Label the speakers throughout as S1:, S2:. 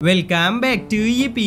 S1: Welcome back to ये P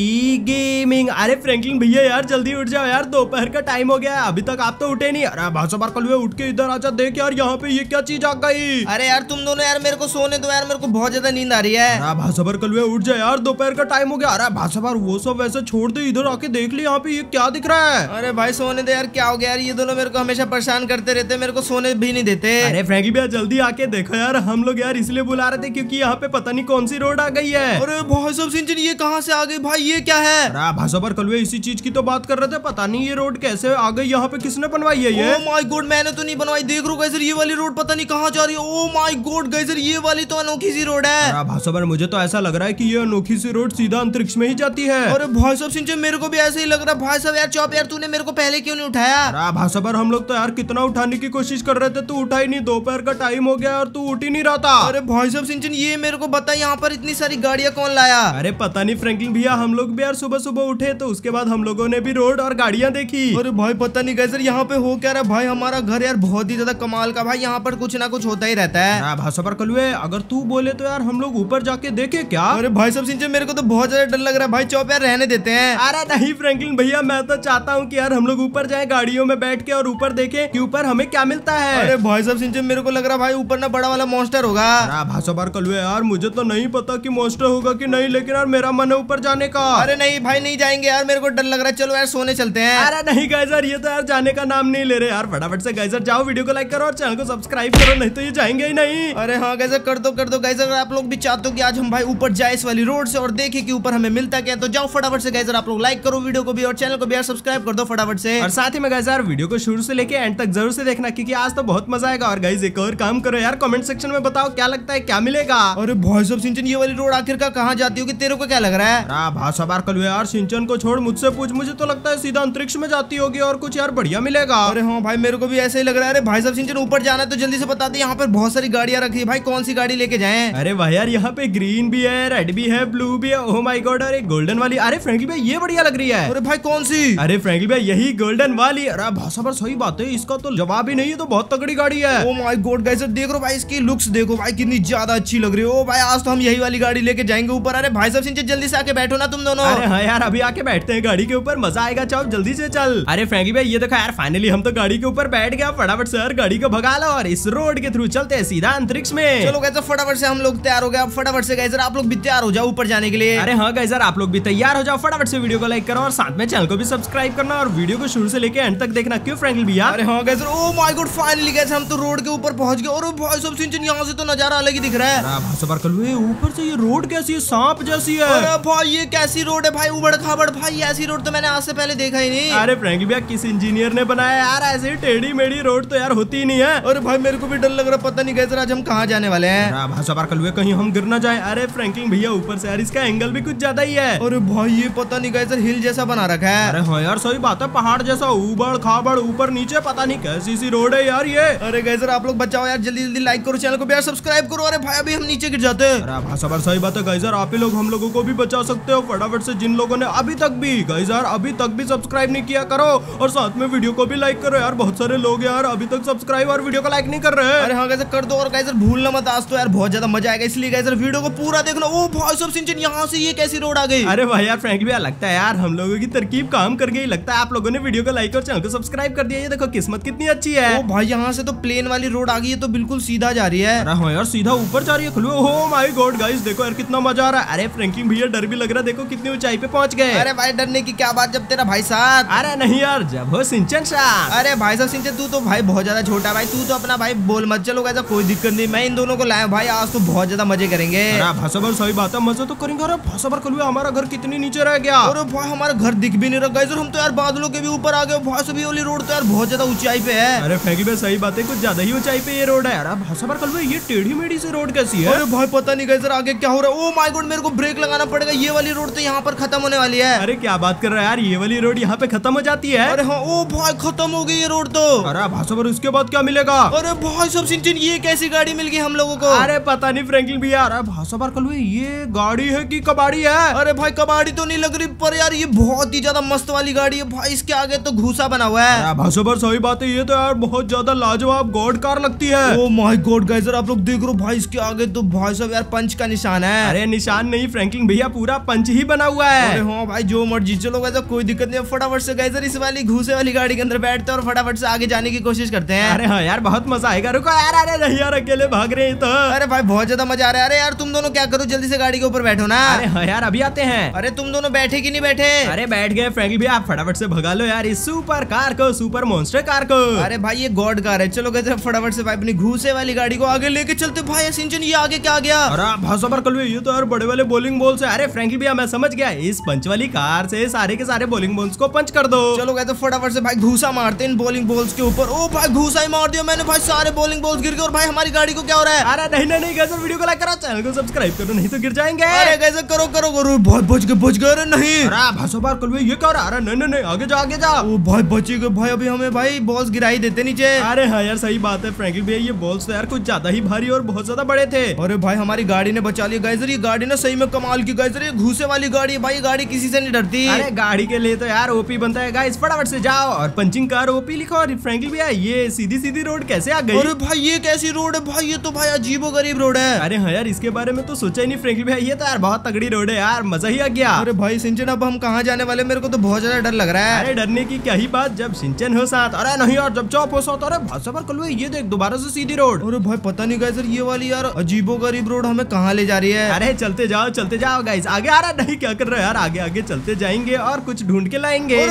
S1: gaming अरे Franklin भैया यार जल्दी उठ जाओ यार दोपहर का टाइम हो गया है। अभी तक आप तो उठे नहीं। अरे भाषा बार कल उठ के इधर आजा देख यार यहाँ पे ये क्या चीज़ आ गई।
S2: अरे यार तुम दोनों यार मेरे को सोने दो यार मेरे को बहुत ज़्यादा नींद आ रही है।
S1: अरे भाषा बार कल उठ जाए यार दोपहर का टाइम हो गया। अरे भाषा बार वो सब वैसे छोड़ दे इधर आके देख ली यहाँ पे ये क्या दिख रहा है।
S2: अरे भाई सोने दे यार क्या हो गया यार ये दोनों मेरे को हमेशा परेशान करते रहते मेरे को सोने भी नहीं देते।
S1: अरे फ्रैंकलिन भैया जल्दी आके देखो यार हम लोग यार इसलिए बुला रहे थे क्यूँकी यहाँ पे पता नहीं कौन सी रोड आ गई है।
S2: अरे भाई सब सिंचन ये कहाँ से आ गई? भाई ये क्या है?
S1: अरे भाषा पर कलवे इसी चीज़ की तो बात कर रहे थे। पता नहीं ये रोड कैसे आ गई यहाँ पे किसने बनवाई है ये?
S2: ओ माय गॉड मैंने तो नहीं बनवाई। देख रो गैसर ये वाली रोड पता नहीं कहाँ जा रही है। ओ माय गॉड गैसर ये वाली तो अनोखी सी रोड है।
S1: भाषा मुझे तो ऐसा लग रहा है की ये अनोखी सी रोड सीधा अंतरिक्ष में ही जाती है।
S2: अरे भाई सब सिंचन मेरे को भी ऐसे ही लग रहा है। भाई सब यार चौप यार तूने मेरे को पहले क्यों नहीं उठाया?
S1: भाषा पर हम लोग तो यार कितना उठाने की कोशिश कर रहे थे। तू उठा ही नहीं दोपहर का टाइम हो गया और तू उठ ही नहीं रहा था।
S2: अरे भाई सब सिंचन ये मेरे को बता यहाँ पर इतनी सारी गाड़ियाँ कौन लाया?
S1: अरे पता नहीं फ्रैंकलिन भैया हम लोग भी यार सुबह सुबह उठे तो उसके बाद हम लोगों ने भी रोड और गाड़ियाँ देखी।
S2: अरे भाई पता नहीं कैसे यहाँ पे हो क्या रहा? भाई हमारा घर यार बहुत ही ज़्यादा कमाल का भाई यहाँ पर कुछ ना कुछ होता ही रहता है।
S1: भाषा पर कलुए अगर तू बोले तो यार हम लोग ऊपर जाके देखे क्या?
S2: अरे भाई सब सिंह मेरे को तो बहुत ज़्यादा डर लग रहा है भाई चौप यार रहने देते हैं।
S1: अरे नहीं फ्रैंकलिन भैया मैं तो चाहता हूँ की यार हम लोग ऊपर जाए गाड़ियों में बैठ के और ऊपर देखे की ऊपर हमें क्या मिलता है।
S2: अरे भाई सब सिंह मेरे को लग रहा है भाई ऊपर ना बड़ा वाला मॉन्स्टर होगा।
S1: भाषा पर कलुए यार मुझे तो नहीं पता की मॉन्स्टर होगा की नहीं लेकिन यार मेरा मन है ऊपर जाने का।
S2: अरे नहीं भाई नहीं जाएँगे यार मेरे को डर लग रहा है। चलो यार सोने चलते हैं।
S1: अरे नहीं गाइजर ये तो यार जाने का नाम नहीं ले रहे यार। फटाफट से गाइजर जाओ वीडियो को लाइक करो और चैनल को सब्सक्राइब करो नहीं तो ये जाएँगे ही नहीं।
S2: अरे हाँ कैसे कर दो कर दो गैस अगर आप लोग भी चाहते हो कि आज हम भाई ऊपर जाए इस वाली रोड से और देखें कि ऊपर हमें मिलता क्या तो जाओ फटाफट से गाइजर आप लोग लाइक करो वीडियो को भी और चैनल को भी यार सब्सक्राइब कर दो फटाफट से।
S1: और साथ ही में गाइजर वीडियो को शुरू से लेके एंड तक ज़रूर से देखना क्योंकि आज तो बहुत मज़ा आएगा। और गाइज़ एक और काम करो यार कमेंट सेक्शन में बताओ क्या लगता है क्या मिलेगा?
S2: अरे भाई सब सिंचन ये वाली रोड आखिर का कहाँ जाती होगी? तेरे को क्या लग रहा है?
S1: भाषा बार कल यार सिंचन को छोड़ मुझसे पूछ मुझे तो लगता है सीधा अंतरिक्ष में जाती होगी और कुछ यार बढ़िया मिलेगा।
S2: अरे हाँ भाई मेरे को भी ऐसे ही लग रहा है। अरे भाई सब सिंचन ऊपर जाना है तो जल्दी से बता दे यहाँ पर बहुत सारी गाड़ियाँ रखी है। भाई कौन सी गाड़ी लेके जाएँ?
S1: अरे भाई यार यहाँ पे ग्रीन भी है रेड भी है ब्लू भी है। ओह माय गॉड अरे गोल्डन वाली। अरे फ्रैंकली भाई ये बढ़िया लग रही है।
S2: अरे भाई कौन सी?
S1: अरे फ्रैंकली भाई यही गोल्डन वाली। अरे भाषा पर सही बात है इसका तो जवाब ही नहीं है तो बहुत तगड़ी गाड़ी है।
S2: ओ माय गॉड गाइस देख रो भाई इसकी लुक्स देखो भाई कितनी ज़्यादा अच्छी लग रही है। ओ भाई आज तो हम यही वाली गाड़ी लेके जाएँगे ऊपर। अरे भाई सब सिंचन जल्दी से आके बैठो ना तुम दोनों।
S1: अरे हाँ यार अभी आके बैठते हैं गाड़ी के ऊपर मज़ा आएगा चलो जल्दी से चल। अरे फ्रैंकी भाई ये देखो यार फाइनली हम तो गाड़ी के ऊपर बैठ गया फटाफट से यार गाड़ी को भगा लो और इस रोड के थ्रू चलते हैं सीधा अंतरिक्ष में।
S2: चलो गैस फटाफट से हम लोग तैयार हो गए फटाफट से गैस आप लोग भी तैयार हो जाओ ऊपर जाने के लिए।
S1: अरे हाँ गाइजर आप लोग भी तैयार हो जाओ फटाफट से वीडियो को लाइक करो और साथ में चैनल को भी सब्सक्राइब करना और वीडियो को शुरू से लेके एंड तक देखना क्यों फ्रैंकल भैया?
S2: अरे हाँ guys oh my god finally guys हम तो रोड के ऊपर पहुँच गए और भाई सब सिंचन यहाँ से तो नज़ारा अलग ही दिख रहा है।
S1: ऊपर से ये रोड कैसी है? सांप जैसी है।
S2: अरे भाई ये कैसी रोड है भाई? उबड़ खाबड़ भाई ऐसी रोड तो मैंने आज से पहले देखा ही नहीं।
S1: अरे फ्रैंकल भैया किस इंजीनियर ने बनाया यार ऐसे टेढ़ी मेढ़ी रोड तो यार होती ही नहीं है।
S2: अरे भाई मेरे को भी डर लग रहा है पता नहीं गैस आज हम कहाँ जाने वाले हैं?
S1: अरे भाषा पर कल कहीं हम गिर ना जाए। अरे फ्रैंकलिन भैया ऊपर से यार इसका एंगल भी कुछ ज़्यादा ही है।
S2: अरे भाई ये पता नहीं गैस हिल जैसा बना रखा है।
S1: अरे हाँ यार सही बात है पहाड़ जैसा उबड़ खाबड़ ऊपर नीचे पता नहीं कैसी सी रोड है यार ये।
S2: अरे गैसर आप लोग बचाओ यार जल्दी जल्दी लाइक करो चैनल को भी यार सब्सक्राइब करो। अरे भाई अभी हम नीचे गिर जाते हैं।
S1: सही बात है गाइजर आप ही लोग हम लोगों को भी बचा सकते हो। फटाफट से जिन लोगों ने अभी तक भी गाइजर अभी तक भी सब्सक्राइब नहीं किया करो। और साथ में वीडियो को भी लाइक करो यार बहुत सारे लोग यार अभी तक सब्सक्राइब और वीडियो को लाइक नहीं कर रहे
S2: अरे हाँ गैसर कर दो और गैसर भूलना मत आज तो यार बहुत ज़्यादा मज़ा आएगा इसलिए गैसर वीडियो को पूरा देखना। ओ भाई सब सिंचन यहाँ से ये कैसी रोड आ गई?
S1: अरे भाई यार फ्रैंक भैया लगता है यार हम लोगों की तरकीब काम कर गई। लगता है आप लोगों ने वीडियो को लाइक और चैनल को सब्सक्राइब कर दिया। ये देखो किस्मत कितनी अच्छी है।
S2: ओ भाई यहाँ से तो प्लेन वाली रोड आ गई है तो बिल्कुल सीधा जा रही है।
S1: हाँ यार सीधा ऊपर जा रही है खुलो। हो माय गॉड गाइस देखो यार कितना मज़ा आ रहा है। अरे फ्रैंकिंग भैया डर भी लग रहा है देखो कितनी ऊंचाई पे पहुँच गए।
S2: अरे भाई डरने की क्या बात जब तेरा भाई साथ।
S1: अरे नहीं यार जब हो सिंचन शाह
S2: अरे भाई साहब सिंचन तू तो भाई बहुत ज़्यादा छोटा भाई तू तो अपना भाई बोल मत चलो ऐसा कोई दिक्कत नहीं। मैं इन दोनों को लाया भाई आज तो बहुत ज़्यादा मज़े करेंगे।
S1: भाषाबर सही बात है मज़ा तो करेंगे। अरे भाषाबर कल हमारा घर कितनी नीचे रह गया।
S2: अरे भाई हमारा घर दिख भी नहीं रहा। और हम तो यार बादलों के भी ऊपर आ गए भाई सभी वाली रोड तो यार बहुत ज़्यादा ऊंचाई पे है।
S1: अरे फेंकी भाई सही बात है कुछ ज़्यादा ही ऊंचाई पे ये रोड है। यार भाषाबर कल ये टेढ़ी मेढ़ी से रोड कैसी है?
S2: अरे भाई पता नहीं गाइस आगे क्या हो रहा है? ओ माय गॉड मेरे को ब्रेक लगाना पड़ेगा। ये वाली रोड तो यहाँ पर खत्म होने वाली है।
S1: अरे क्या बात कर रहा है यार? ये वाली रोड यहाँ पे खत्म हो जाती है?
S2: अरे हाँ ओ भाई खत्म हो गई ये रोड तो।
S1: अरे भाषाबर उसके बाद क्या मिलेगा?
S2: अरे भाई सब सिंचन ये कैसी गाड़ी मिल गई हम लोगों को?
S1: अरे पता नहीं फ्रैंकलिन भैया। अरे भाषाबर कल ये गाड़ी है की कबाड़ी है?
S2: अरे भाई कबाड़ी तो नहीं लग रही पर यार ये बहुत ही ज़्यादा मस्त वाली गाड़ी है। भाई इसके आगे तो घूसा बना हुआ है।
S1: अरे भाषाबर सही बात है ये तो यार बहुत ज़्यादा लाजवाब गॉड कार लगती है।
S2: ओ माय गॉड गाइस आप लोग देख रहे हो भाई इसके आगे तो भाई साहब यार पंच का निशान है।
S1: अरे निशान नहीं नहीं फ्रैंकलिन भैया पूरा पंच ही बना हुआ है।
S2: अरे हाँ भाई जो मर्ज़ी चलो वैसे कोई दिक्कत नहीं फटाफट से गए इस वाली घूसे वाली गाड़ी के अंदर बैठते और फटाफट से आगे जाने की कोशिश करते हैं।
S1: अरे हाँ यार बहुत मज़ा आएगा। रुको यार अरे नहीं यार अकेले भाग रहे तो।
S2: अरे भाई बहुत ज़्यादा मज़ा आ रहा है। अरे यार तुम दोनों क्या करो? जल्दी से गाड़ी के ऊपर बैठो ना।
S1: अरे हाँ यार अभी आते हैं।
S2: अरे तुम दोनों बैठे की नहीं बैठे?
S1: अरे बैठ गए फ्रैंकलिन भैया आप फटाफट से भगा लो यार इस सुपर कार को सुपर मॉन्स्टर कार को।
S2: अरे भाई ये गॉड कार है। चलो गए फटाफट से भाई अपनी घूसे वाली गाड़ी को आगे लेके चलते भाई सिंचन ये आगे क्या गया?
S1: अरे भाषा पर कल ये तो यार बड़े वाले बॉलिंग बॉल से अरे फ्रैंकलिन भैया मैं समझ गया। इस पंच वाली कार से सारे के सारे बॉलिंग बॉल्स को पंच कर दो।
S2: चलो गए तो फटाफट से भाई घूसा मारते इन बॉलिंग बॉल्स के ऊपर। ओ भाई घूसा ही मार दिया मैंने भाई सारे बॉलिंग बॉल्स गिर गए और भाई हमारी गाड़ी को क्या हो रहा है?
S1: अरे नहीं नहीं नहीं गैस वीडियो को लाइक करो चैनल को सब्सक्राइब करो नहीं तो गिर जाएँगे।
S2: अरे कैसे करो करो करो। बहुत बच गए बच गए। नहीं।
S1: भाषा पर कल ये क्या हो रहा है? अरे नहीं नहीं आगे जा आगे जा।
S2: ओ भाई बची गए भाई अभी हमें भाई बॉल्स गिराई देते नीचे।
S1: अरे हाँ यार सही बात है फ्रैंकलिन भैया ये बॉल्स तो यार कुछ ज़्यादा ही भारी और बहुत ज़्यादा बड़े थे।
S2: अरे भाई हमारी गाड़ी ने बचा लिया। गाइजर ये गाड़ी ना सही में कमाल की गाइजर ये घूसे वाली गाड़ी भाई गाड़ी किसी से नहीं डरती।
S1: अरे गाड़ी के लिए तो यार ओपी बनता है। गाइस फटाफट से जाओ और पंचिंग कार ओपी लिखो और फ्रैंकलिन भैया ये सीधी सीधी रोड कैसे आ गई?
S2: अरे भाई ये कैसी रोड है भाई? ये तो भाई अजीबो गरीब रोड है।
S1: अरे हाँ यार इसके बारे में तो सोचा ही नहीं फ्रैंकलिन भैया। ये तो यार बहुत तगड़ी रोड है यार मज़ा ही आ गया।
S2: अरे भाई सिंचन अब हम कहाँ जाने वाले मेरे को तो बहुत ज़्यादा डर लग रहा है।
S1: अरे डरने की क्या ही बात जब सिंचन हो साथ। अरे नहीं यार जब चौप हो साथ। अरे भाषा पर कल ये देख दोबारा से सीधी रोड
S2: अरे भाई पता नहीं गाइजर ये वाली यार अजीबो गरीब रोड हमें कहाँ ले जा रही है?
S1: अरे चलते जाओ चलते जाओ गाइस आगे आ रहा नहीं क्या कर रहे हो यार? आगे आगे चलते जाएँगे और कुछ ढूंढ के लाएँगे।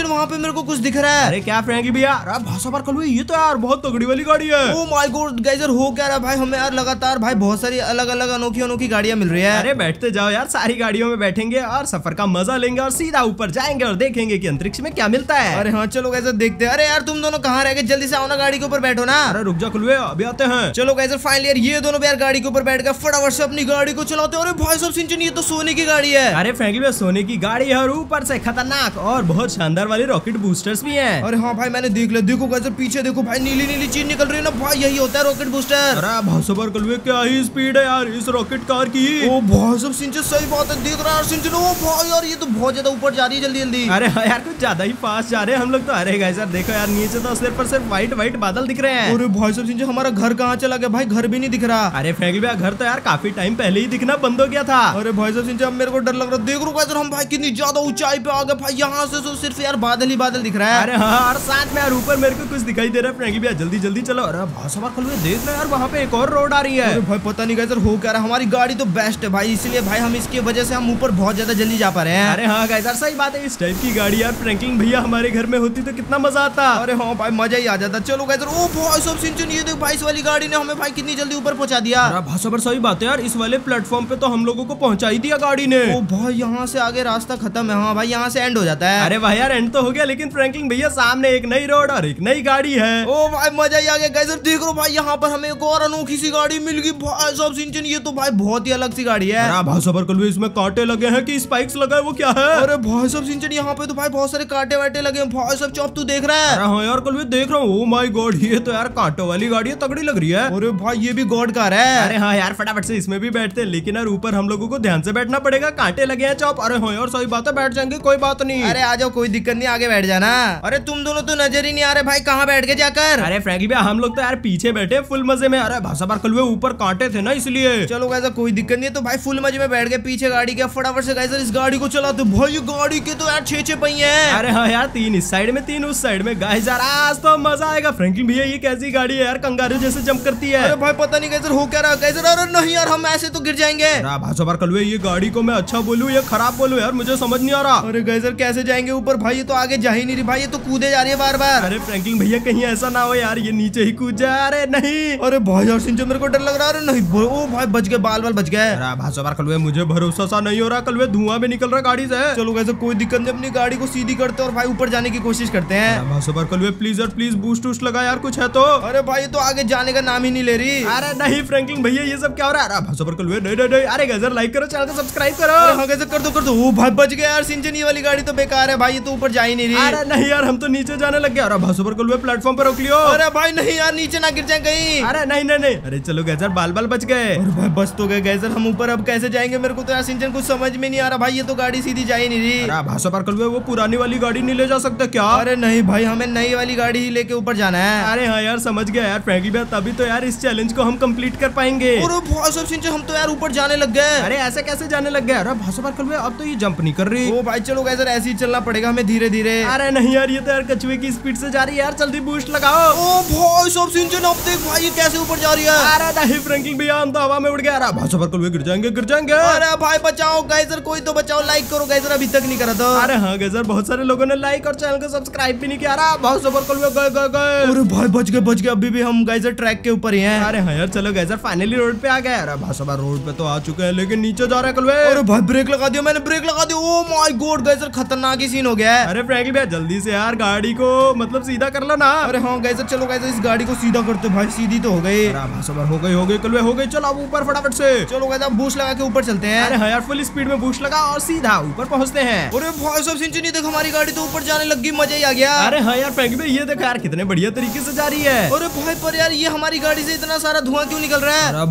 S2: वहाँ पे मेरे को कुछ दिख रहा है।
S1: अरे क्या फ्रैंकलिन भैया? अरे भाषा पर कल ये तो यार बहुत तगड़ी वाली गाड़ी है।
S2: ओ माय गॉड गाइजर हो क्या रहा भाई हमें यार लगातार भाई बहुत सारी अलग अलग अनोखी अनोखी गाड़ियाँ मिल रही है।
S1: अरे बैठते जाओ यार सारी गाड़ियों में बैठेंगे और सफ़र का मज़ा लेंगे और सीधा ऊपर जाएँगे और देखेंगे की अंतरिक्ष में क्या मिलता है।
S2: अरे हाँ चलो गाइजर देखते हैं। अरे यार तुम दोनों कहाँ रह गए? जल्दी से आओ ना गाड़ी के ऊपर बैठो ना।
S1: अरे रुक जा खुलवे अभी आते हैं।
S2: चलो गाइजर फाइनल यार ये दोनों यार गाड़ी के ऊपर बैठ गए। फटाफट से अपनी गाड़ी को चलाते। अरे भाई सब सिंचन ये तो सोने की गाड़ी है।
S1: अरे फ्रैंकलिन भैया सोने की गाड़ी है और ऊपर से खतरनाक और बहुत शानदार वाली रॉकेट बूस्टर्स भी हैं।
S2: अरे हाँ भाई मैंने देख लिया। देखो गाइजर पीछे देखो भाई नीली नीली चीज़ निकल रही है ना। भाई यही होता है रॉकेट बूस्टर
S1: अरे पर कल क्या ही स्पीड है यार इस रॉकेट कार की?
S2: ओ भाई सब सिंचन सही बात है। देख रहा है सिंचन ओ भाई यार ये तो बहुत ज़्यादा ऊपर जा रही है जल्दी जल्दी
S1: अरे हाँ यार कुछ ज़्यादा ही फास्ट जा रहे हैं। हम लोग तो अरे गाइस यार देखो यार नीचे तो सिर्फ़ सिर्फ़ व्हाइट व्हाइट बादल दिख रहे हैं।
S2: अरे भाई सब सिंचन हमारा घर कहाँ चला गया? भाई घर भी नहीं दिख रहा।
S1: अरे फ्रैंकलिन भैया घर तो यार काफ़ी टाइम पहले ही दिखना बंद हो गया था।
S2: अरे भाई साहब अब मेरे को डर लग रहा है देख रो हम भाई कितनी ज़्यादा ऊंचाई पे आ गए। भाई यहाँ से तो सिर्फ़ यार बादल ही बादल दिख रहा है।
S1: अरे हाँ और साथ में यार ऊपर मेरे को कुछ दिखाई दे रहा है फ्रैंकलिन भैया जल्दी जल्दी चलो। अरे भाषा पर कल देख लो यार वहाँ पे एक और रोड आ रही है।
S2: भाई पता नहीं गाइस हो क्या रहा हमारी गाड़ी तो बेस्ट है भाई इसलिए भाई हम इसकी वजह से हम ऊपर बहुत ज़्यादा जल्दी जा पा रहे हैं।
S1: अरे हाँ गाइस यार सही बात है इस टाइप की गाड़ी यार फ्रैंकलिन भैया हमारे घर में होती तो कितना मज़ा आता।
S2: अरे हाँ भाई मज़ा ही आ जाता। चलो गाइस ओ भाई सब सिंचन ये देख भाई इस वाली गाड़ी ने हमें भाई कितनी जल्दी ऊपर पहुँचा दिया।
S1: पर सही बात है यार इस वाले प्लेटफॉर्म पे तो हम लोगों को पहुँचा ही दिया गाड़ी ने।
S2: ओ भाई यहाँ से आगे रास्ता खत्म है। हाँ भाई यहाँ से एंड हो जाता है।
S1: अरे भाई यार एंड तो हो गया लेकिन फ्रैंकलिन भैया सामने एक नई रोड और एक नई गाड़ी है।
S2: ओ भाई मज़ा ही आ गया। गाइस देख रो भाई यहाँ पर हमें एक और अनोखी सी गाड़ी मिल गई। भाई सब सिंचन ये तो भाई बहुत ही अलग सी गाड़ी है।
S1: भाषा पर कल इसमें कांटे लगे हैं कि स्पाइक्स लगा है वो क्या है?
S2: अरे भाई सब सिंचन यहाँ पे तो भाई बहुत सारे कांटे वाटे लगे हैं। भाई सब चौप तू देख रहा है।
S1: हाँ यार कल देख रहा हूँ। माई माय गॉड ये तो यार कांटों वाली गाड़ी है तगड़ी लग रही है।
S2: अरे भाई ये भी गॉड कार है।
S1: अरे हाँ यार फटाफट से इसमें भी बैठते हैं। लेकिन यार ऊपर हम लोगों को ध्यान से बैठना पड़ेगा। कांटे लगे हैं चौप। अरे हाँ यार सही बात है बैठ जाएँगे कोई बात नहीं।
S2: अरे आ जाओ कोई दिक्कत नहीं आगे बैठ जाना। अरे तुम दोनों तो नज़र ही नहीं आ रहे भाई कहाँ बैठ के जाकर?
S1: अरे फ्रैंकली भैया हम लोग तो यार पीछे बैठे फुल मज़े में। अरे भाषा पर कल ऊपर कांटे थे ना इसलिए।
S2: चलो ऐसा कोई दिक्कत नहीं है तो भाई फुल मज़े में बैठ गए पीछे गाड़ी के। फटाफट से गाइस इस गाड़ी को चलाते भाई गाड़ी के तो यार छे छे पहिए हैं।
S1: अरे हाँ यार तीन इस साइड में तीन उस साइड में। गाइस यार आज तो मज़ा आएगा। फ्रैंकलिन भैया ये कैसी गाड़ी है यार कंगारू जैसे जंप करती है।
S2: अरे भाई पता नहीं कैसे हो क्या रहा? कैसे अरे नहीं यार हम ऐसे तो गिर जाएँगे।
S1: अरे भाषा पर कल ये गाड़ी को मैं अच्छा बोलूँ या खराब बोलूँ यार मुझे समझ नहीं आ रहा।
S2: अरे गैजर कैसे जाएँगे ऊपर? भाई ये तो आगे जा ही नहीं रही। भाई ये तो कूदे जा रही है बार बार
S1: अरे फ्रैंकलिन भैया कहीं ऐसा ना हो यार ये नीचे ही कूद जाए अरे नहीं।
S2: अरे भाई यार सिंचो मेरे को डर लग रहा है। अरे नहीं ओ भाई बच गए बाल बाल बच गए।
S1: अरे भाषा पर कल मुझे भरोसा सा नहीं हो रहा कल धुआँ भी निकल रहा गाड़ी से।
S2: चलो कैसे कोई दिक्कत नहीं अपनी गाड़ी को सीधी करते और भाई ऊपर जाने की कोशिश करते हैं।
S1: अरे भाषा पर कल प्लीज़ यार प्लीज़ बूस्ट वूस्ट लगा यार कुछ है तो।
S2: अरे भाई तो आगे जाने का नाम ही नहीं ले रही।
S1: अरे नहीं फ्रैंकलिन भैया ये सब क्या हो रहा है? अरे भाषा पर कल नहीं नहीं नहीं अरे गजर लाइक करो चैनल को सब्सक्राइब करो।
S2: हाँ कर दो कर दो। भाई बच गया यार सिंचन ये वाली गाड़ी तो बेकार है भाई ये तो ऊपर जा ही नहीं रही।
S1: अरे नहीं यार हम तो नीचे जाने लग गए। अरे भाषा पर कल प्लेटफॉर्म पर रोक लियो।
S2: अरे भाई नहीं यार नीचे ना गिर जाए कहीं।
S1: अरे नहीं नहीं नहीं। अरे चलो गजर बाल बाल बच गए।
S2: भाई बच तो गए गैजर हम ऊपर अब कैसे जाएँगे? मेरे को तो यार सिंचन कुछ समझ में नहीं आ रहा। भाई ये तो गाड़ी सीधी जा ही नहीं रही।
S1: अरे भाषा पर कल वो पुरानी वाली गाड़ी नहीं ले जा सकता क्या?
S2: अरे नहीं भाई हमें नई वाली गाड़ी ही लेके ऊपर जाना है।
S1: अरे हाँ यार समझ गया यार फ्रैंकली तभी तो यार इस चैलेंज को हम कंप्लीट कर पाएँगे।
S2: और भाई हम तो यार ऊपर जाने लगे लग गए।
S1: अरे ऐसे कैसे जाने लग गए? अरे भाषा बार कलवे अब तो ये जंप नहीं कर रही।
S2: ओ भाई चलो गैजर ऐसे ही चलना पड़ेगा हमें धीरे धीरे
S1: अरे नहीं यार ये तो यार कछुए की स्पीड से जा रही है यार जल्दी बूस्ट लगाओ।
S2: ओ भाई सब सिंचन अब देख भाई ये कैसे ऊपर जा रही है?
S1: अरे नहीं फ्रैंकलिन भैया हम तो हवा में उड़ गया अरे भाषा बार कलवे गिर जाएँगे गिर जाएँगे।
S2: अरे भाई बचाओ गैजर कोई तो बचाओ लाइक करो गैजर अभी तक नहीं करा तो
S1: अरे हाँ गजर बहुत सारे लोगों ने लाइक और चैनल को सब्सक्राइब भी नहीं किया। अरे भाषा बार कलवे गए गए गए।
S2: अरे भाई बच गए बच गए अभी भी हम गैजर ट्रैक के ऊपर ही हैं।
S1: अरे हाँ यार चलो गैजर फाइनली रोड पे आ गए। अरे भाषा रोड पे तो आ चुके हैं लेकिन नीचे जा रहा है कलवे
S2: अरे भाई ब्रेक लगा दिया मैंने ब्रेक लगा दिया। ओ माय गॉड गैजर खतरनाक ही सीन हो गया है।
S1: अरे फ्रैंकलिन भैया जल्दी से यार गाड़ी को मतलब सीधा कर लो ना
S2: अरे हाँ गैजर चलो गैजर इस गाड़ी को सीधा करते भाई सीधी तो हो गई।
S1: अरे भाषा बार हो गई हो गई कलवे हो गई। चलो अब ऊपर फटाफट से।
S2: चलो गैजर बूस्ट लगा के ऊपर चलते हैं।
S1: अरे हाँ यार फुल स्पीड में बूस्ट लगा और सीधा ऊपर पहुँचते हैं।
S2: अरे भाई सब नहीं देख हमारी गाड़ी तो ऊपर जाने लगी मज़ा ही आ गया।
S1: अरे हाँ यार भाई ये देखो यार कितने बढ़िया तरीके से जा रही है।
S2: अरे भाई पर यार ये हमारी गाड़ी से इतना सारा धुआँ क्यों निकल रहा है?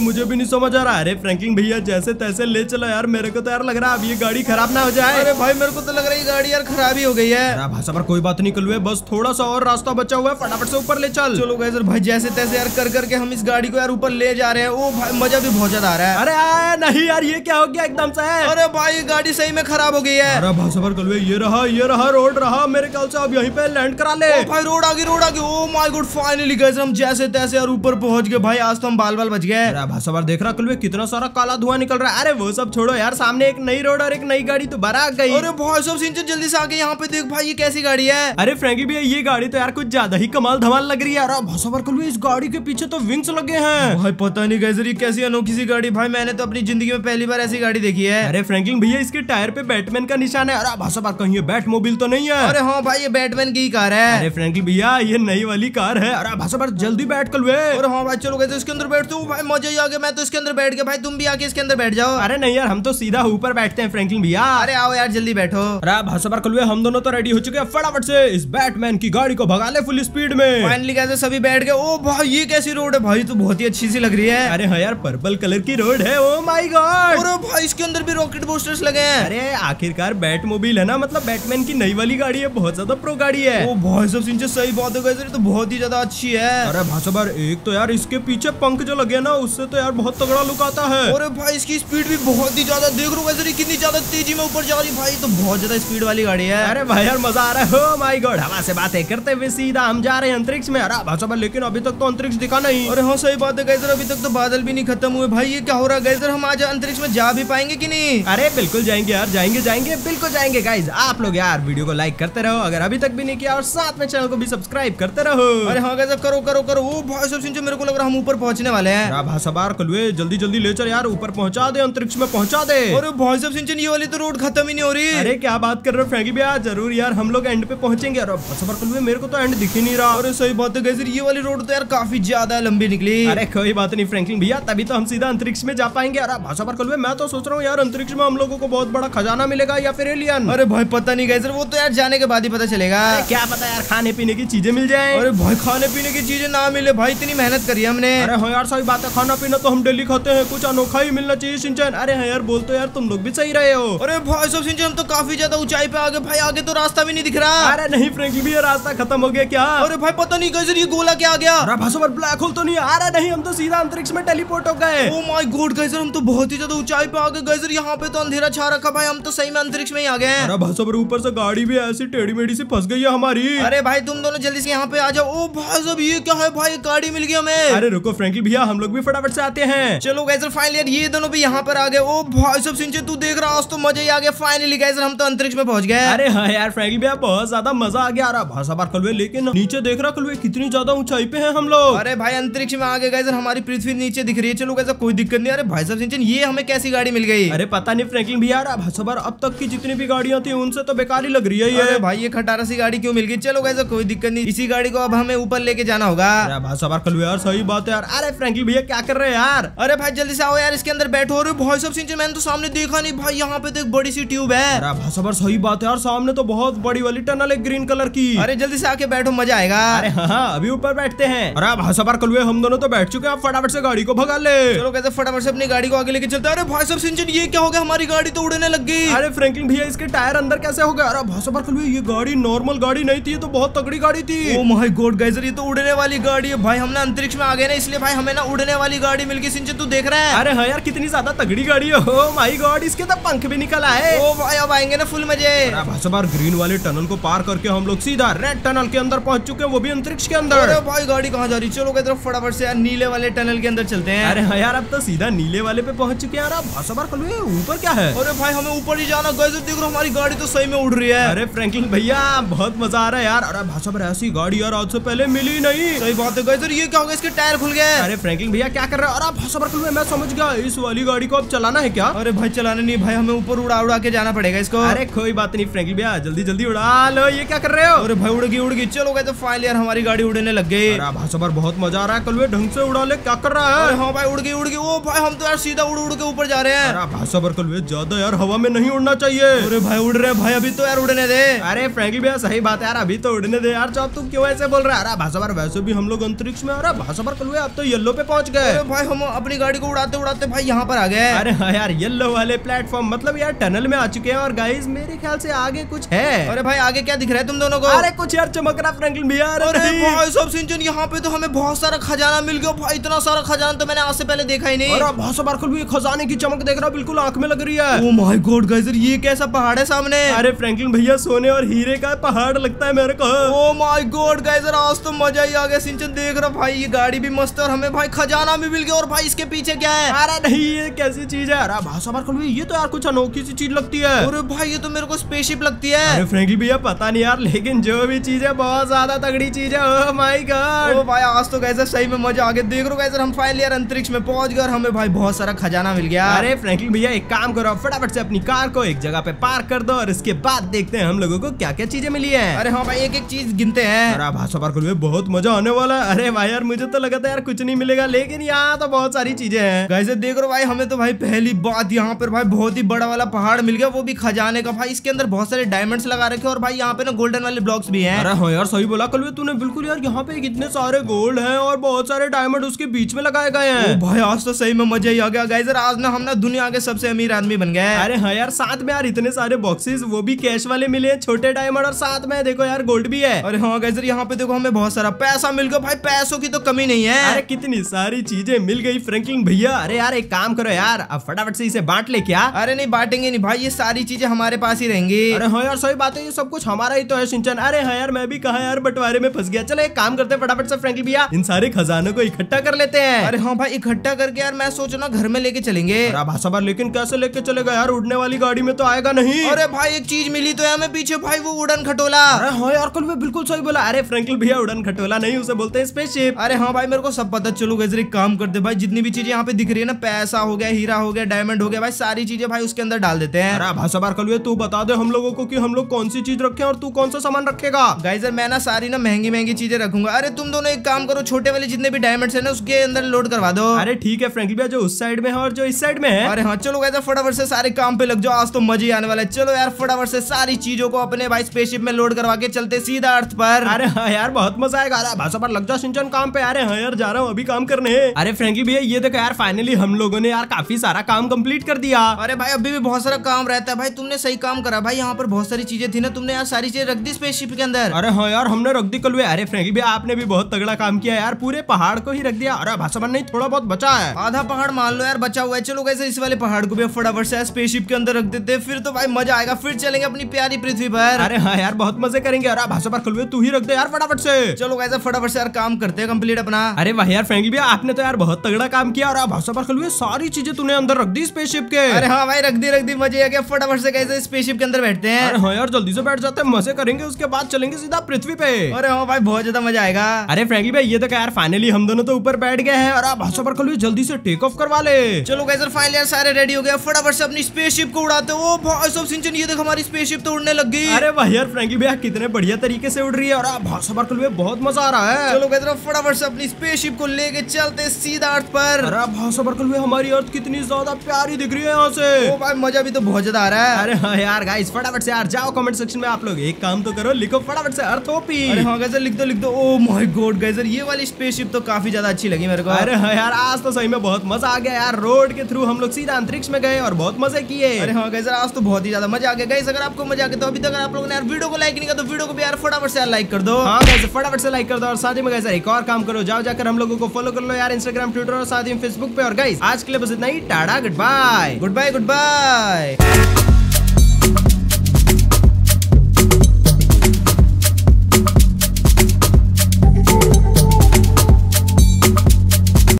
S1: मुझे भी नहीं समझ आ रहा। है अरे फ्रैंकलिन भैया जैसे तैसे ले चलो यार मेरे को तो यार लग रहा है अब ये गाड़ी खराब ना हो जाए।
S2: अरे भाई मेरे को तो लग रहा है गाड़ी यार खराब ही हो गई है।
S1: भाषा बार कोई बात नहीं कलवे बस थोड़ा सा और रास्ता बचा हुआ है फटाफट से ऊपर ले चल।
S2: चलो गैजर भाई जैसे तैसे यार कर करके हम इस गाड़ी को यार ऊपर ले जा रहे हैं। ओ भाई मज़ा भी बहुत ज़्यादा आ रहा है।
S1: अरे आया नहीं यार ये क्या हो गया एकदम से?
S2: अरे भाई गाड़ी सही में खराब हो गई है।
S1: अरे भाषा बार कलवे ये रहा ये रहा रोड रहा मेरे ख्याल से अब यहीं पे लैंड करा ले।
S2: भाई रोड आगे रोड आगे oh my god finally guys हम जैसे तैसे यार ऊपर पहुँच गए। भाई आज तो हम बाल बाल बच गए।
S1: अरे भाषा पर देख रहा कलवे कितना सारा काला धुआँ निकल रहा है। अरे वो सब छोड़ो यार सामने एक नई रोड और एक नई गाड़ी तो बरा गई।
S2: अरे भाई सब सिंचन जल्दी से आके यहाँ पे देख भाई ये कैसी गाड़ी है?
S1: अरे फ्रैंकी भैया ये गाड़ी तो यार कुछ ज़्यादा ही कमाल धमाल लग रही है। यार भाषा बार इस गाड़ी के पीछे तो विंग्स लगे हैं।
S2: भाई पता नहीं गैसर ये कैसी अनोखी सी गाड़ी। भाई मैंने तो अपनी ज़िंदगी में पहली बार ऐसी गाड़ी देखी है।
S1: अरे फ्रैंकलिन भैया इसके टायर पे बैटमैन का निशान है। अरे भाषा बार कहीं ये बैट मोबिल तो नहीं है?
S2: अरे हाँ भाई ये बैटमैन की कार है।
S1: अरे फ्रैंकलिन भैया ये नई वाली कार है। अरे भाषा बार जल्दी बैठ
S2: अरे हाँ भाई चलो गैस इसके अंदर बैठते हूँ। भाई मज़ा ही आ गया मैं तो इसके अंदर बैठ गया। भाई तुम भी आके इसके अंदर बैठ जाओ।
S1: अरे नहीं यार हम तो सीधा ऊपर बैठते हैं फ्रैंकलिन भैया।
S2: अरे आओ यार जल्दी बैठो।
S1: अरे भाषा कलवे हम दोनों तो रेडी हो चुके हैं फटाफट से। इस बैटमैन की गाड़ी को भगा ले फुल स्पीड में।
S2: फाइनली कैसे सभी बैठ गए। ओ भाई ये कैसी रोड है? भाई तो बहुत ही अच्छी सी लग रही है।
S1: अरे हाँ यार पर्पल कलर की रोड है। ओ माय गॉड
S2: अरे भाई इसके अंदर भी रॉकेट बूस्टर्स लगे हैं।
S1: अरे आखिरकार बैट मोबिल है ना? मतलब बैटमैन की नई वाली गाड़ी है बहुत ज़्यादा प्रो गाड़ी है।
S2: ओ भाई सब सिंचे सही बात है तो बहुत ही ज़्यादा अच्छी है।
S1: अरे भाषा एक तो यार इसके पीछे पंख जो लगे ना उससे तो यार बहुत तगड़ा लुक आता है।
S2: अरे भाई इसकी स्पीड भी बहुत ही ज़्यादा। देख रो गैस कितनी ज़्यादा तेज़ी में ऊपर जा रही भाई तो बहुत ज़्यादा स्पीड वाली गाड़ी है।
S1: अरे भाई यार मज़ा आ रहा है। हो माय गॉड हवा से बातें करते हुए सीधा हम जा रहे हैं अंतरिक्ष में। अरे भाषा लेकिन अभी तक तो अंतरिक्ष दिखा नहीं।
S2: अरे हाँ सही बात है गैसर अभी तक तो बादल भी नहीं खत्म हुए। भाई ये क्या हो रहा है गैसर हम आज अंतरिक्ष में जा भी पाएँगे कि नहीं?
S1: अरे बिल्कुल जाएँगे यार जाएँगे जाएँगे बिल्कुल जाएँगे गाइज़ आप लोग यार वीडियो को लाइक करते रहो। अगर अभी तक भी नहीं किया और साथ में चैनल को भी सब्सक्राइब करते रहो।
S2: अरे हाँ गैसर करो करो करो। ओ भाई सब मेरे को लग रहा है हम ऊपर पहुँचने वाले हैं।
S1: भाषा बार कलवे जल्दी जल्दी ले चल। यार ऊपर पहुँचा दे अंतरिक्ष में पहुँचा दे।
S2: अरे भाई सब सिंचन ये वाली तो रोड खत्म ही नहीं हो रही।
S1: अरे क्या बात कर रहे हो फ्रैंकी भैया? ज़रूर यार हम लोग एंड पे पहुँचेंगे। अरे भाषा बार कलवे मेरे को तो एंड दिख ही नहीं रहा।
S2: अरे सही बात है ये वाली रोड तो यार काफ़ी ज़्यादा लंबी निकली।
S1: अरे कोई बात नहीं फ्रैंकलिन भैया तभी तो हम सीधा अंतरिक्ष में जा पाएँगे। अरे भाषा पर कलवे मैं तो सोच रहा हूँ यार अंतरिक्ष में हम लोगों को बहुत बड़ा खजाना मिलेगा या फिर एलियन
S2: अरे भाई पता नहीं गैसर वो तो यार जाने के बाद ही पता चलेगा।
S1: क्या पता यार खाने पीने की चीज़ें मिल जाए।
S2: अरे भाई खाने पीने की चीज़ें ना मिले। भाई इतनी मेहनत करी हमने।
S1: अरे हाँ यार सही बात है खाना पीना तो हम डेली खाते हैं कुछ अनोखा ही मिलना चाहिए सिंचन। अरे हाँ यार बोलते यार तुम लोग भी सही रहे हो।
S2: अरे भाई सब सिंचन हम तो काफ़ी ज़्यादा ऊंचाई पे आ गए भाई आगे तो रास्ता भी नहीं दिख रहा।
S1: अरे नहीं फ्रैंकलिन भैया रास्ता खत्म हो गया क्या?
S2: अरे भाई पता नहीं गैसर ये गोला क्या आ गया।
S1: पर ब्लैक होल तो नहीं आ रहा। नहीं हम तो सीधा अंतरिक्ष में टेलीपोर्ट हो गए।
S2: ओ माय गॉड हम तो बहुत ही ज़्यादा ऊंचाई पे आ गए। यहाँ पे तो अंधेरा छा रखा। भाई हम तो सही में अंतरिक्ष में ही आ गए
S1: अरे पर ऊपर से गाड़ी भी ऐसी टेढ़ी मेढ़ी से फंस गई है हमारी।
S2: अरे भाई तुम दोनों जल्दी से यहाँ पे आ जाओ। ओ भाई साहब ये क्या है? भाई गाड़ी मिल गई हमें।
S1: अरे रुको फ्रैंकलिन भैया हम लोग भी फटाफट से आते हैं।
S2: चलो फाइनली यार ये दोनों भी यहाँ पर आ गए। ओ भाई सब सिंचे तू देख रहा आज तो मज़ा ही आ गया। फाइनली गए हम तो अंतरिक्ष में पहुँच गए।
S1: अरे हाँ यार फ्रैंकलिन भैया बहुत ज़्यादा मज़ा आ गया। अरे भाषा बार कलवे लेकिन नीचे देख रहा कलवे कितनी ज़्यादा ऊंचाई पे है हम लोग।
S2: अरे भाई अंतरिक्ष में आ गए हमारी पृथ्वी नीचे दिख रही है। चलो गैसर कोई दिक्कत नहीं। अरे भाई साहब सिंचन ये हमें कैसी गाड़ी मिल गई?
S1: अरे पता नहीं फ्रैंकलिन भैया भाषा बार अब तक की जितनी भी गाड़ियाँ थी उनसे तो बेकार ही लग रही है ये।
S2: भाई ये खटारा सी गाड़ी क्यों मिल गई? चलो गैसर कोई दिक्कत नहीं। इसी गाड़ी को अब हमें ऊपर लेके जाना होगा।
S1: भाषा बार कलवे यार सही बात है यार। अरे फ्रैंकलिन भैया क्या कर रहे हैं यार?
S2: अरे भाई जल्दी से आओ यार इसके अंदर बैठो। अरे भाई साहब सिंचन मैंने तो सामने देखा नहीं। भाई यहाँ पे तो एक बड़ी सी ट्यूब है।
S1: अरे भाषा सही बात है यार सामने तो बहुत बड़ी वाली टनल है ग्रीन कलर की।
S2: अरे जल्दी से आके बैठो मज़ा आएगा।
S1: अरे हाँ हाँ अभी ऊपर बैठते हैं। अरे भाषा बार कलवे हम दोनों तो बैठ चुके हैं फटाफट से गाड़ी को भगा ले।
S2: चलो कैसे फटाफट से अपनी गाड़ी को आगे लेके चलते अरे भाई साहब सिंचन ये क्या हो गया? हमारी गाड़ी तो उड़ने लग गई।
S1: अरे फ्रैंकलिन भैया इसके टायर अंदर कैसे हो गया? अरे भाषा बार कलवे ये गाड़ी नॉर्मल गाड़ी नहीं थी ये तो बहुत तगड़ी गाड़ी थी।
S2: ओ माय गॉड गाइस ये तो उड़ने वाली गाड़ी है। भाई हमने अंतरिक्ष में आ गए ना इसलिए भाई हमें ना उड़ने वाली गाड़ी मिल गई। सिंचन तू देख रहा है?
S1: अरे हाँ यार कितनी ज़्यादा तगड़ी गाड़ी है। ओ माय गॉड इसके तो पंख भी निकल आए
S2: ओ भाई अब आएँगे ना फुल मज़े।
S1: भाषा बार ग्रीन वाले टनल को पार करके हम लोग सीधा रेड टनल के अंदर पहुँच चुके हैं वो भी अंतरिक्ष के अंदर।
S2: अरे भाई गाड़ी कहाँ जा रही? चलो कहते फटाफट से यार नीले वाले टनल के अंदर चलते हैं।
S1: अरे हाँ यार अब तो सीधा नीले वाले पे पहुँच चुके हैं यार। भाषा बार ऊपर क्या है?
S2: अरे भाई हमें ऊपर ही जाना गए देख रहा हमारी गाड़ी तो सही में उड़ रही है।
S1: अरे फ्रैंकलिन भैया बहुत मज़ा आ रहा है यार। अरे भाषा पर ऐसी गाड़ी यार आज से पहले मिली नहीं।
S2: सही बात है गए ये क्या हो गया इसके टायर खुल गए।
S1: अरे फ्रैंकलिन भैया क्या कर रहे हो? अरे भाषा पर मैं समझ गया इस वाली गाड़ी को अब चलाना है क्या?
S2: अरे भाई चलाना नहीं भाई हमें ऊपर उड़ा उड़ा के जाना पड़ेगा इसको।
S1: अरे कोई बात नहीं फ्रैंकलिन भैया जल्दी जल्दी उड़ा। लो ये क्या कर रहे हो?
S2: अरे भाई उड़ गई उड़ गई चलो गए तो फ़ाइल यार हमारी गाड़ी उड़ने लग गई।
S1: अरे भाषा पर बहुत मज़ा आ रहा है कल वे ढंग से उड़ा ले क्या कर रहा है?
S2: हाँ भाई उड़ गई उड़ गई ओ भाई हम तो यार सीधा उड़ उड़ के ऊपर जा रहे हैं।
S1: भाषा पर कल ज़्यादा यार हवा में नहीं उड़ना चाहिए।
S2: अरे भाई उड़ रहे भाई अभी तो यार उड़ने दे।
S1: अरे फ्रैंकलिन भैया सही बात है यार अभी तो उड़ने दे यार जब तुम क्यों ऐसे बोल रहे अरे भाषा पर वैसे भी हम लोग अंतरिक्ष में आ अरे भाषा पर कल अब तो येल्लो पे पहुँच गए।
S2: भाई हम अपनी गाड़ी को उड़ाते उड़ाते भाई यहाँ पर आ गए
S1: अरे हाँ यार येल्लो वाले प्लेटफॉर्म मतलब यार टनल में आ चुके हैं और गाइज़ मेरे ख्याल से आगे कुछ है।
S2: अरे भाई आगे क्या दिख रहा है तुम दोनों को?
S1: अरे कुछ यार चमक रहा फ्रैंकलिन भैया
S2: अरे भाई सब सिंचन यहाँ पे तो हमें बहुत सारा खजाना मिल गया। भाई इतना सारा खजाना तो मैंने आज से पहले देखा ही नहीं।
S1: अरे भाषा बारकुल भी खजाने की चमक देख रहा बिल्कुल आँख में लग रही है।
S2: ओ माय गॉड गाइस ये कैसा पहाड़ है सामने?
S1: अरे फ्रैंकलिन भैया सोने और हीरे का पहाड़ लगता है मेरे को।
S2: ओ माय गॉड गाइस आज तो मज़ा ही आ गया सिंचन देख रहा भाई ये गाड़ी भी मस्त है और हमें भाई खजाना भी मिल गया। और भाई इसके पीछे क्या है?
S1: अरे नहीं ये कैसी चीज़ है? अरे भाषा बारकुल ये तो यार कुछ अनोखी सी चीज़ लगती है।
S2: अरे भाई ये तो मेरे को स्पेसशिप लगती है।
S1: अरे फ्रैंकलिन भैया पता नहीं यार लेकिन जो भी चीज़ है बहुत ज़्यादा तगड़ी चीज़ है। ओ माय गॉड
S2: ओ भाई आज तो कैसे सही में मज़ा आ गया। देख रहे कैसे हम फाइनली यार अंतरिक्ष में पहुँच गए हमें भाई बहुत सारा खजाना मिल गया।
S1: अरे फ्रैंकलिन भैया एक काम करो फटाफट से अपनी कार को एक जगह पे पार्क कर दो और इसके बाद देखते हैं हम लोगों को क्या क्या चीज़ें मिली है।
S2: अरे हाँ भाई एक एक चीज़ गिनते हैं।
S1: अरे भाषा पार्क में बहुत मज़ा आने वाला है। अरे भाई यार मुझे तो लगा था यार कुछ नहीं मिलेगा लेकिन यहाँ तो बहुत सारी चीज़ें हैं।
S2: कैसे देख रहे भाई हमें तो भाई पहली बात यहाँ पर भाई बहुत ही बड़ा वाला पहाड़ मिल गया वो भी खजाने का। भाई इसके अंदर बहुत सारे डायमंड्स लगा रखे और भाई यहाँ पे ना गोल्डन वाले ब्लॉक्स भी हैं।
S1: अरे हाँ यार सही बोला। कल तूने बिल्कुल यार यहाँ पे कितने सारे गोल्ड हैं और बहुत सारे डायमंड उसके बीच में लगाए गए हैं।
S2: भाई आज तो सही में मज़ा ही आ गया। गाइजर आज ना हम ना दुनिया के सबसे अमीर आदमी बन गए।
S1: अरे हाँ यार साथ में यार इतने सारे बॉक्सेस वो भी कैश वाले मिले हैं छोटे डायमंड और साथ में देखो यार गोल्ड भी है।
S2: अरे हाँ गाइजर यहाँ पे देखो हमें बहुत सारा पैसा मिल गया। भाई पैसों की तो कमी नहीं है।
S1: अरे कितनी सारी चीज़ें मिल गई फ्रैंकलिन भैया। अरे यार एक काम करो यार। अब फटाफट से इसे बांट ले क्या?
S2: अरे नहीं बांटेंगे नहीं भाई ये सारी चीज़ें हमारे पास ही रहेंगी।
S1: अरे हाँ यार सही बात है ये सब कुछ हमारा ही तो है सिंचन। अरे हाँ यार मैं भी कहा यार बंटवारे में फंस गया। चलो एक काम करते हैं फटाफट से फ्रैंकलिन भैया इन सारे खजानों को इकट्ठा कर लेते हैं।
S2: अरे हाँ भाई इकट्ठा करके यार मैं सोच रहा घर में लेके चलेंगे।
S1: भाषा लेकिन कैसे लेके चलेगा यार? उड़ने वाली गाड़ी में तो आएगा नहीं।
S2: अरे भाई एक चीज़ मिली तो है हमें पीछे भाई वो उड़न खटोला।
S1: अरे हाँ यार कल मैं बिल्कुल सही बोला। अरे फ्रैंकलिन भैया उड़न खटोला नहीं उसे बोलते हैं स्पेसशिप।
S2: अरे हाँ भाई मेरे को सब पता चलो गजर एक काम करते भाई जितनी भी चीज़ें यहाँ पे दिख रही है ना पैसा हो गया हीरा हो गया डायमंड हो गया भाई सारी चीज़ें भाई उसके अंदर डाल देते हैं।
S1: अरे भाषा बार कल तू बता दे हम लोगों को कि हम लोग कौन सी चीज़ रखे और तू कौन सा सामान रखेगा?
S2: गाइजर मैं ना सारी ना महँगी महँगी चीज़ें रखूँगा। अरे तुम दोनों एक काम करो छोटे वाले जितने भी डायमंड है ना उसके अंदर लोड करवा दो।
S1: अरे ठीक है फ्रैंकलिन भैया जो उस साइड में है और जो इस साइड में है।
S2: अरे हाँ चलो गाइजर फटाफट से सारे काम पे लग जाओ आज तो मज़े आने वाला है। चलो यार फटाफट से सारी चीज़ों को अपने भाई स्पेसशिप में लोड करवा के चलते सीधा अर्थ पर।
S1: अरे हाँ यार बहुत मज़ा आएगा। अरे भाषा पर लग जा सिंचन काम पे। अरे हाँ यार जा रहा हूँ अभी काम करने। अरे फ्रैंकलिन भैया ये देखो यार फाइनली हम लोगों ने यार काफ़ी सारा काम कंप्लीट कर दिया।
S2: अरे भाई अभी भी बहुत सारा काम रहता है भाई तुमने सही काम करा। भाई यहाँ पर बहुत सारी चीज़ें थी ना तुमने यार सारी चीज़ें रख दी स्पेसशिप के अंदर।
S1: अरे हाँ यार हमने रख दी कल। अरे फ्रैंकलिन भैया आपने भी बहुत तगड़ा काम किया यार पूरे पहाड़ को ही रख दिया। अरे भाषा नहीं थोड़ा बहुत बचा है।
S2: आधा पहाड़ मान लो यार बचा हुआ है। चलो कैसे इस वाले पहाड़ को भी फटाफट से स्पेसशिप के अंदर रख देते फिर तो भाई मज़ा आएगा फिर चलेंगे अपनी प्यारी पृथ्वी पर।
S1: अरे हाँ यार बहुत मज़े करेंगे। अरे भाषा पर कल तू ही रख दे यार फटाफट से।
S2: चलो कैसे फटाफट से यार काम करते हैं कंप्लीट अपना।
S1: अरे वाह यार फ्रैंकलिन भैया आपने तो यार बहुत तगड़ा काम किया और भाषा पर कल सारी चीज़ें तूने अंदर रख दी स्पेसशिप के।
S2: अरे हाँ भाई रख दी रख दी मज़े आ गया फटाफट से कैसे स्पेसशिप के अंदर बैठते हैं?
S1: अरे हाँ यार जल्दी से बैठ जाते हैं मज़े करेंगे उसके बाद चलेंगे सीधा पृथ्वी पे।
S2: अरे हाँ भाई बहुत ज़्यादा मज़ा आएगा।
S1: अरे फ्रैंकलिन भाई ये तो यार फाइनली हम दोनों तो ऊपर बैठ गए हैं और आप भाषा पर कल जल्दी से टेक ऑफ़ करवा ले।
S2: चलो कैसे फाइनल यार सारे रेडी हो गए फटाफट से अपनी स्पेसशिप को उड़ाते हो। भाई सब सिंचन ये देख हमारी स्पेसशिप तो उड़ने लग गई।
S1: अरे भाई यार फ्रैंकलिन भैया कितने बढ़िया तरीके से उड़ रही है और आप भाषा पर कल बहुत मज़ा आ रहा है।
S2: चलो कहते फटाफट से अपनी स्पेसशिप को लेके चलते सीधा अर्थ पर।
S1: भाषा पर कल हमारी अर्थ कितनी ज़्यादा प्यारी दिख रही है यहाँ से।
S2: ओ भाई मज़ा भी तो बहुत ज़्यादा आ रहा है।
S1: अरे हाँ यार गाइस फटाफट से यार जाओ कमेंट सेक्शन में आप लोग। एक काम तो करो लिखो फटाफट से अर्थ ओपी
S2: अरे हाँ गैसर लिख दो लिख दो। ओ माय गॉड गैसर ये वाली स्पेसशिप तो काफ़ी ज़्यादा अच्छी लगी मेरे को।
S1: अरे हाँ यार आज तो सही में बहुत मज़ा आ गया यार। रोड के थ्रू हम लोग सीधा अंतरिक्ष में गए और बहुत मज़े किए।
S2: अरे हाँ गैसर आज तो बहुत ही ज़्यादा मज़ा आ गया। गैस अगर आपको मज़ा आ गया तो अभी तक आप लोगों ने यार वीडियो को लाइक नहीं किया तो वीडियो को भी यार फटाफट से यार लाइक कर दो।
S1: हाँ गैस फटाफट से लाइक कर दो और साथ ही में गैस एक और काम करो। जाओ जाकर हम लोगों को फॉलो कर लो यार इंस्टाग्राम ट्विटर और साथ ही फेसबुक पे और गाइस आज के लिए बस इतना ही tata good bye
S2: good bye good bye